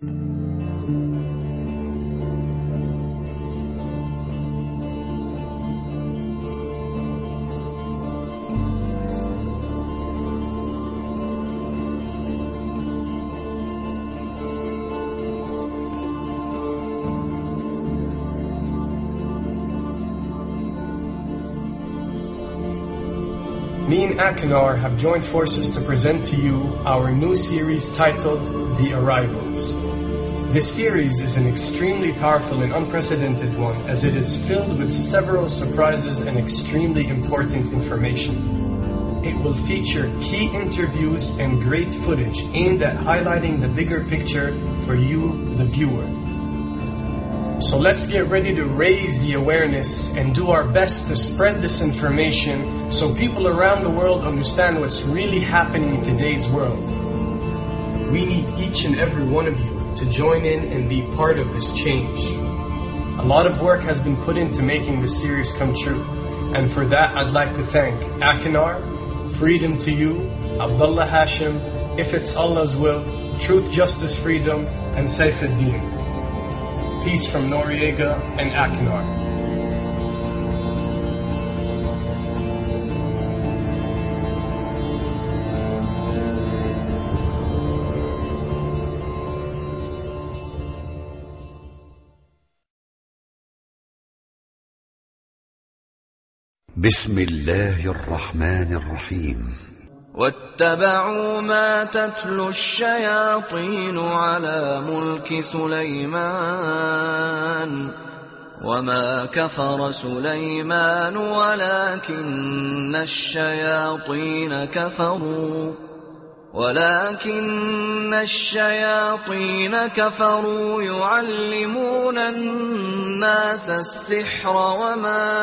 Me and Akinar have joined forces to present to you our new series titled The Arrivals. This series is an extremely powerful and unprecedented one as it is filled with several surprises and extremely important information. It will feature key interviews and great footage aimed at highlighting the bigger picture for you, the viewer. So let's get ready to raise the awareness and do our best to spread this information so people around the world understand what's really happening in today's world. We need each and every one of you to join in and be part of this change. A lot of work has been put into making this series come true, and for that I'd like to thank Akinar, Freedom to You, Abdullah Hashim, If It's Allah's Will, Truth, Justice, Freedom, and Saifuddin. Peace from Noriega and Akinar. بسم الله الرحمن الرحيم. واتبعوا ما تتلو الشياطين على ملك سليمان وما كفر سليمان ولكن الشياطين كفروا. ولكن الشياطين كفروا يعلمون الناس السحر وما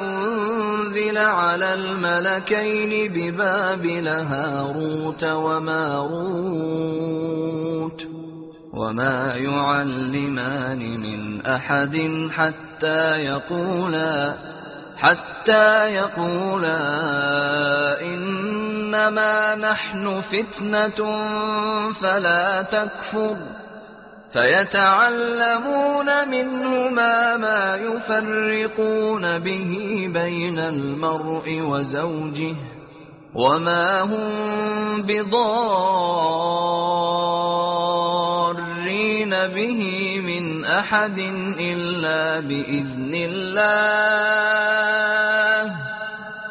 أنزل على الملكين ببابل هاروت وماروت وما يعلمان من أحد حتى يقولا حتى يقولا إنما نحن فتنة فلا تكفر. فيتعلمون منهما ما يفرقون به بين المرء وزوجه وما هم بضارين به من أحد إلا بإذن الله.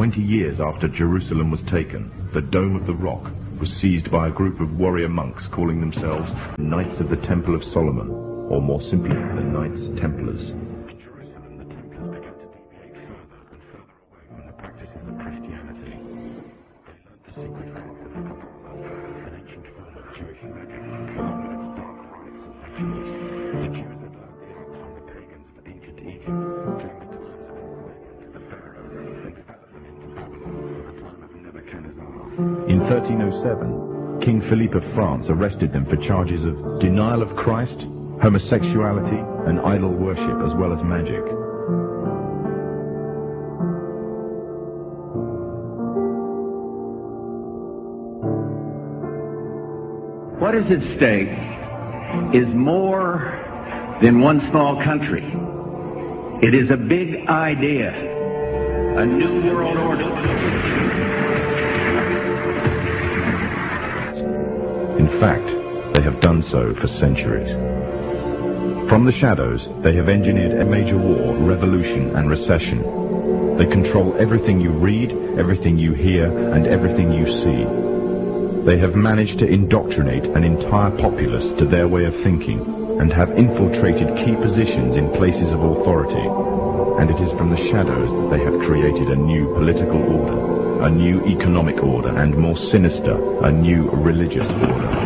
Twenty years after Jerusalem was taken, the Dome of the Rock was seized by a group of warrior monks calling themselves Knights of the Temple of Solomon, or more simply, the Knights Templars. In 1307, King Philippe of France arrested them for charges of denial of Christ, homosexuality, and idol worship, as well as magic. What is at stake is more than one small country. It is a big idea, a new world order. Fact, they have done so for centuries. From the shadows, they have engineered a major war, revolution, and recession. They control everything you read, everything you hear, and everything you see. They have managed to indoctrinate an entire populace to their way of thinking and have infiltrated key positions in places of authority. And it is from the shadows that they have created a new political order, a new economic order, and more sinister, a new religious order.